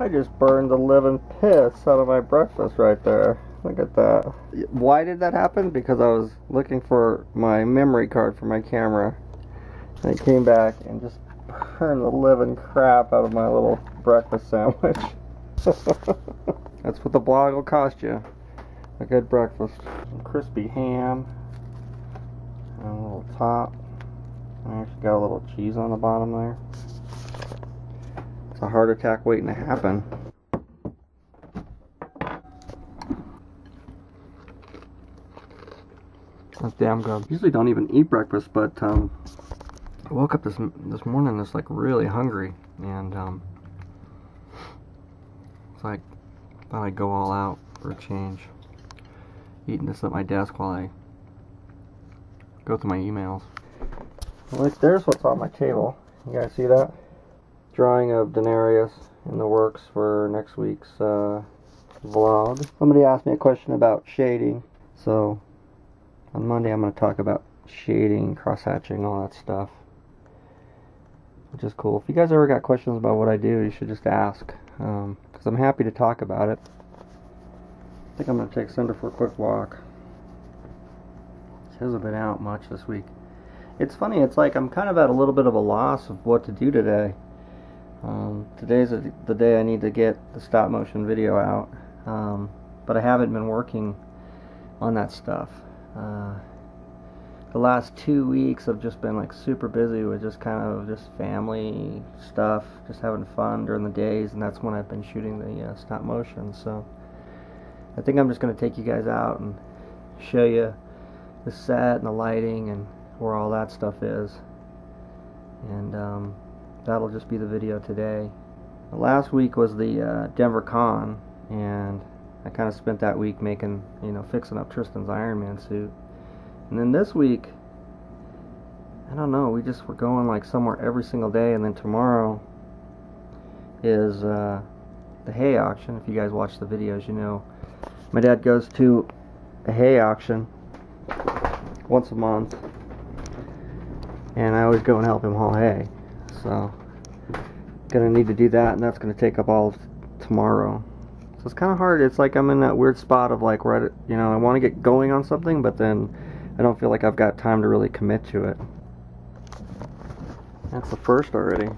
I just burned the living piss out of my breakfast right there. Look at that. Why did that happen? Because I was looking for my memory card for my camera. And I came back and just burned the living crap out of my little breakfast sandwich. That's what the blog will cost you. A good breakfast. Some crispy ham. And a little top. I actually got a little cheese on the bottom there. It's a heart attack waiting to happen. That's damn good. Usually don't even eat breakfast, but um, I woke up this this morning just like really hungry, and um, it's like thought I'd go all out for a change. Eating this at my desk while I go through my emails. Well, there's what's on my table. You guys see that? Drawing of Daenerys in the works for next week's uh, vlog. Somebody asked me a question about shading, so on Monday I'm going to talk about shading, cross-hatching, all that stuff. Which is cool. If you guys ever got questions about what I do, you should just ask. Because um, I'm happy to talk about it. I think I'm going to take Cinder for a quick walk. She hasn't been out much this week. It's funny, it's like I'm kind of at a little bit of a loss of what to do today. Um, today's the day I need to get the stop motion video out. Um, but I haven't been working on that stuff. Uh, the last two weeks I've just been like super busy with just kind of just family stuff, just having fun during the days, and that's when I've been shooting the uh, stop motion. So I think I'm just going to take you guys out and show you the set and the lighting and where all that stuff is. And um, that'll just be the video today. Last week was the uh, Denver Con, and I kind of spent that week making, you know, fixing up Tristan's Iron Man suit. And then this week, I don't know, we just were going like somewhere every single day, and then tomorrow is uh, the hay auction. If you guys watch the videos, you know, my dad goes to a hay auction once a month, and I always go and help him haul hay. So, gonna need to do that, and that's gonna take up all of tomorrow. So it's kind of hard. It's like I'm in that weird spot of like where you know I want to get going on something, but then I don't feel like I've got time to really commit to it. That's the first already.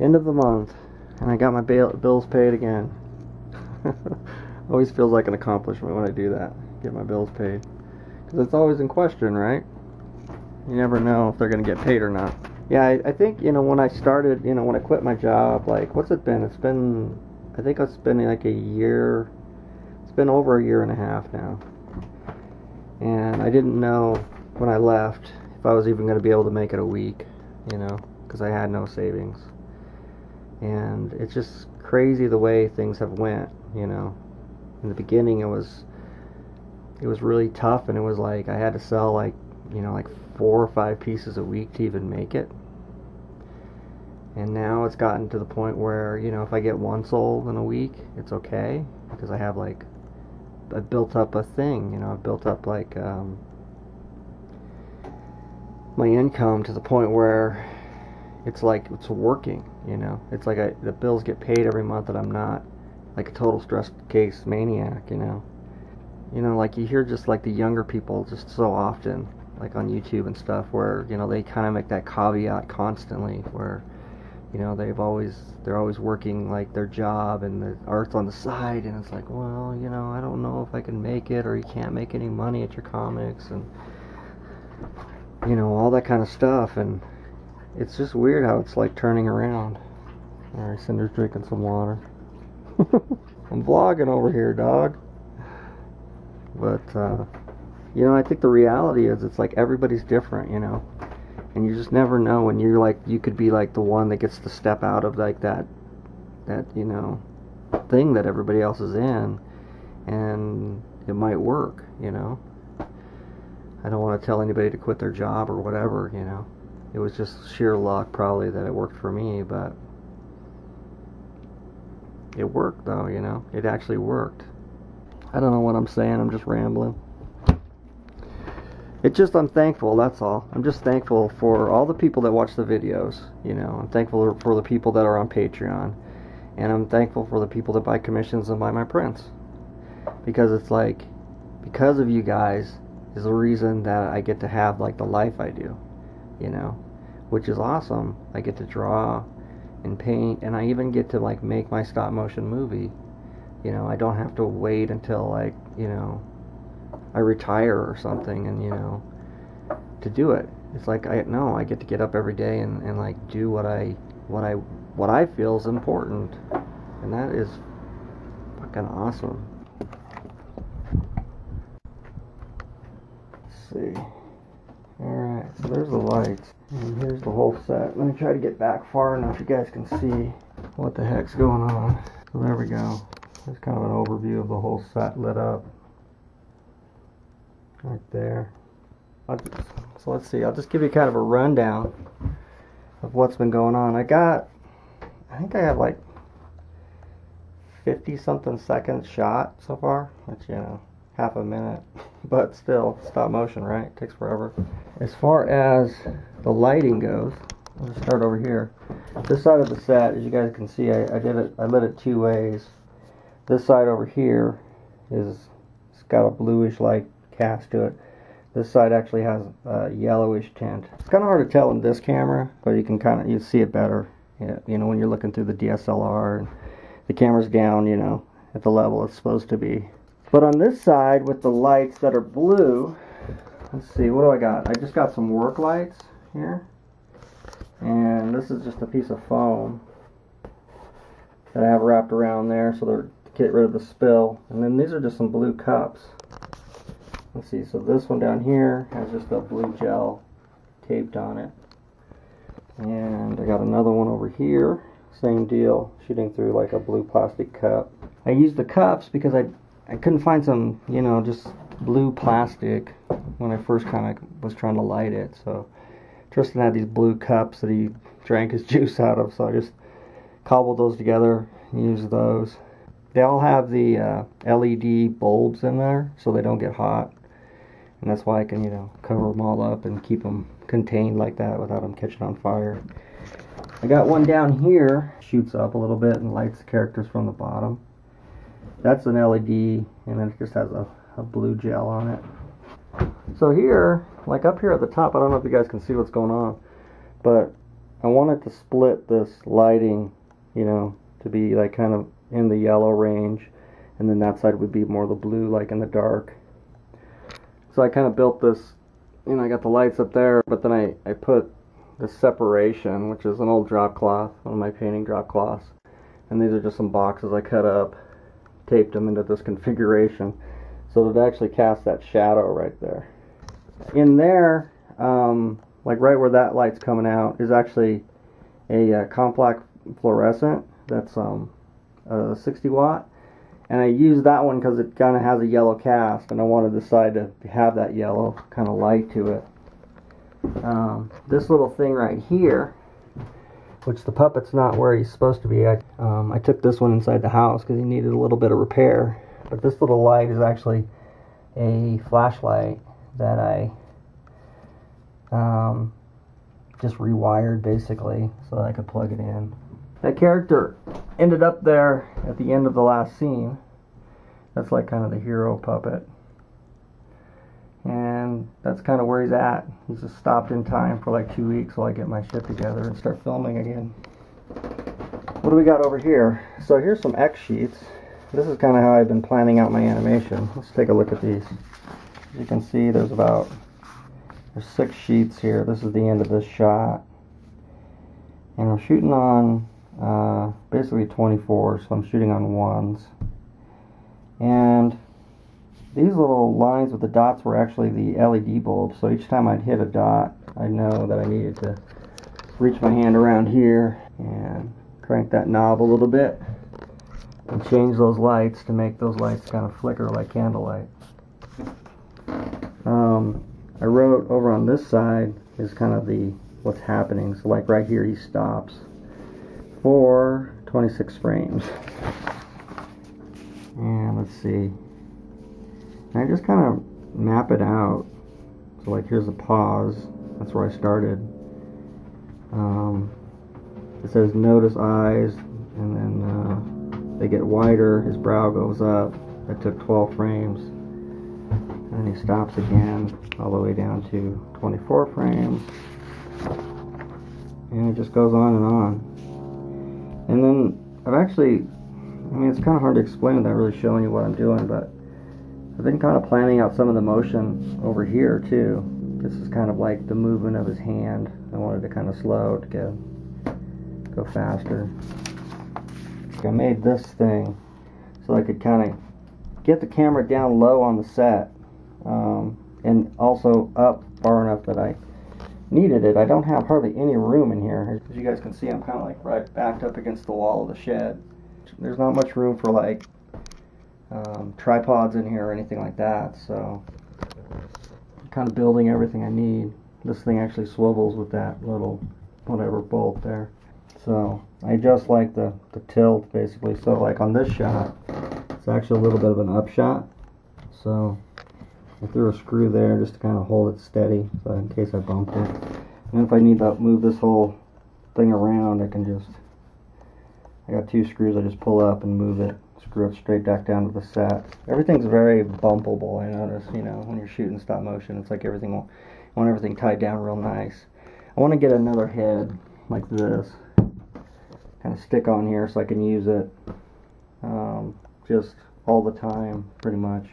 End of the month, and I got my bills paid again. always feels like an accomplishment when I do that. Get my bills paid, because it's always in question, right? You never know if they're gonna get paid or not. Yeah, I, I think you know when I started, you know when I quit my job, like what's it been? It's been I think it's been like a year. It's been over a year and a half now. And I didn't know when I left if I was even going to be able to make it a week, you know, because I had no savings. And it's just crazy the way things have went, you know. In the beginning, it was it was really tough, and it was like I had to sell like you know like four or five pieces a week to even make it. And now it's gotten to the point where you know if I get one sold in a week it's okay because I have like I built up a thing you know I've built up like um, my income to the point where it's like it's working you know. It's like I, the bills get paid every month and I'm not like a total stress case maniac you know. You know like you hear just like the younger people just so often like on YouTube and stuff where you know they kind of make that caveat constantly where you know they've always they're always working like their job and the art's on the side and it's like well you know I don't know if I can make it or you can't make any money at your comics and you know all that kind of stuff. And it's just weird how it's like turning around. Alright Cinder's drinking some water. I'm vlogging over here dog. But uh, you know I think the reality is it's like everybody's different you know? And you just never know when you're like you could be like the one that gets to step out of like that that you know thing that everybody else is in and it might work you know? I don't want to tell anybody to quit their job or whatever you know? It was just sheer luck probably that it worked for me but it worked though you know? It actually worked. I don't know what I'm saying I'm just rambling it's just I'm thankful. That's all. I'm just thankful for all the people that watch the videos. You know, I'm thankful for the people that are on Patreon, and I'm thankful for the people that buy commissions and buy my prints, because it's like, because of you guys is the reason that I get to have like the life I do. You know, which is awesome. I get to draw and paint, and I even get to like make my stop motion movie. You know, I don't have to wait until like you know I retire or something, and you know, to do it. It's like I no, I get to get up every day and, and like do what I what I what I feel is important, and that is fucking awesome. Let's see. Alright, so there's the lights. And here's the whole set. Let me try to get back far enough you guys can see what the heck's going on. So there we go. There's kind of an overview of the whole set lit up. Right there. so let's see, I'll just give you kind of a rundown of what's been going on. I got, I think I have like 50 something seconds shot so far, which, you know, half a minute, but still, stop motion, right? It takes forever. As far as the lighting goes, I'll just start over here. This side of the set, as you guys can see, I, I did it, I lit it two ways. This side over here is, it's got a bluish light cast to it. This side actually has a yellowish tint. It's kind of hard to tell in this camera, but you can kind of, you see it better. You know, when you're looking through the DSLR and the camera's down, you know, at the level it's supposed to be. But on this side, with the lights that are blue, let's see, what do I got? I just got some work lights here. And this is just a piece of foam that I have wrapped around there so to get rid of the spill. And then these are just some blue cups. Let's see, so this one down here has just a blue gel taped on it. And I got another one over here, same deal, shooting through like a blue plastic cup. I used the cups because I I couldn't find some, you know, just blue plastic when I first kind of was trying to light it. So Tristan had these blue cups that he drank his juice out of, so I just cobbled those together and used those. They all have the uh, LED bulbs in there so they don't get hot. And that's why I can, you know, cover them all up and keep them contained like that without them catching on fire. I got one down here, shoots up a little bit and lights the characters from the bottom. That's an LED, and then it just has a, a blue gel on it. So here, like up here at the top, I don't know if you guys can see what's going on, but I wanted to split this lighting, you know, to be like kind of in the yellow range, and then that side would be more the blue, like in the dark. So I kind of built this, you know, I got the lights up there, but then I, I put the separation, which is an old drop cloth, one of my painting drop cloths. And these are just some boxes I cut up taped them into this configuration so that it actually casts that shadow right there. In there, um, like right where that light's coming out, is actually a uh, compact fluorescent that's um, a 60 watt. And I used that one because it kind of has a yellow cast, and I wanted the side to have that yellow kind of light to it. Um, this little thing right here which the puppet's not where he's supposed to be. I, um, I took this one inside the house because he needed a little bit of repair. But this little light is actually a flashlight that I um, just rewired basically so that I could plug it in. That character ended up there at the end of the last scene. That's like kind of the hero puppet and that's kind of where he's at. He's just stopped in time for like two weeks while I get my shit together and start filming again. What do we got over here? So here's some X sheets. This is kind of how I've been planning out my animation. Let's take a look at these. As you can see, there's about there's six sheets here. This is the end of this shot. And I'm shooting on uh, basically 24, so I'm shooting on ones. And these little lines with the dots were actually the LED bulbs, so each time I'd hit a dot, I know that I needed to reach my hand around here and crank that knob a little bit and change those lights to make those lights kind of flicker like candlelight. Um, I wrote over on this side is kind of the what's happening. So like right here he stops for 26 frames. And let's see, I just kind of map it out So like here's a pause. That's where I started. Um, it says notice eyes, and then uh, they get wider. His brow goes up. That took 12 frames. And then he stops again, all the way down to 24 frames. And it just goes on and on. And then I've actually, I mean, it's kind of hard to explain without really showing you what I'm doing, but I've been kind of planning out some of the motion over here too. This is kind of like the movement of his hand. I wanted to kind of slow to go, go faster. I made this thing so I could kind of get the camera down low on the set um, and also up far enough that I needed it. I don't have hardly any room in here. As you guys can see, I'm kind of like right backed up against the wall of the shed. There's not much room for like um, tripods in here or anything like that, so I'm kind of building everything I need. This thing actually swivels with that little whatever bolt there. So I just like the, the tilt basically. So like on this shot, it's actually a little bit of an upshot. So I threw a screw there just to kind of hold it steady so in case I bumped it. And if I need to move this whole thing around, I can just, I got two screws, I just pull up and move it, screw it straight back down to the set. Everything's very bumpable, I notice, you know, when you're shooting stop motion, it's like everything, will, want everything tied down real nice. I want to get another head like this, kind of stick on here so I can use it um, just all the time, pretty much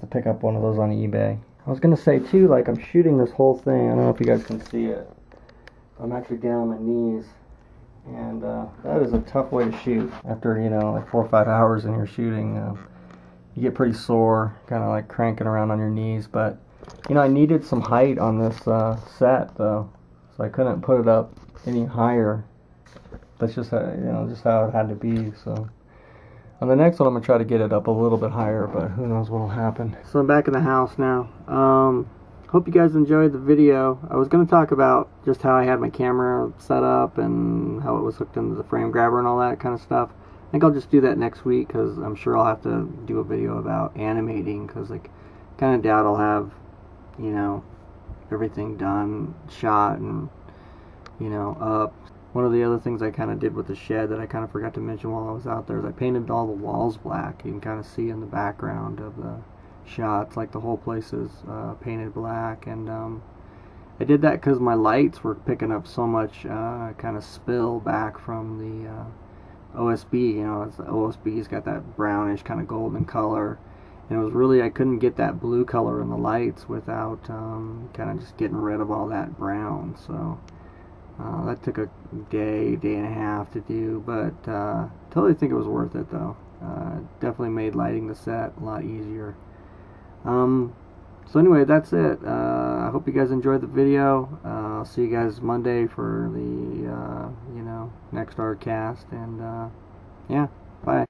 to pick up one of those on eBay. I was gonna say too, like I'm shooting this whole thing. I don't know if you guys can see it. I'm actually down on my knees, and uh, that is a tough way to shoot. After you know like four or five hours in your shooting, uh, you get pretty sore, kind of like cranking around on your knees. But you know I needed some height on this uh, set though, so I couldn't put it up any higher. That's just how, you know just how it had to be. So. On the next one, I'm going to try to get it up a little bit higher, but who knows what will happen. So I'm back in the house now. Um, hope you guys enjoyed the video. I was going to talk about just how I had my camera set up and how it was hooked into the frame grabber and all that kind of stuff. I think I'll just do that next week because I'm sure I'll have to do a video about animating because like kind of doubt I'll have, you know, everything done, shot, and, you know, up. One of the other things I kind of did with the shed that I kind of forgot to mention while I was out there is I painted all the walls black. You can kind of see in the background of the shots, like the whole place is uh, painted black. And um, I did that because my lights were picking up so much uh, kind of spill back from the uh, OSB. You know, the OSB's got that brownish kind of golden color. And it was really, I couldn't get that blue color in the lights without um, kind of just getting rid of all that brown. So. Uh, that took a day, day and a half to do, but uh, totally think it was worth it though. Uh, definitely made lighting the set a lot easier. Um, so anyway, that's it. Uh, I hope you guys enjoyed the video. Uh, I'll see you guys Monday for the, uh, you know, next art cast, and yeah, bye.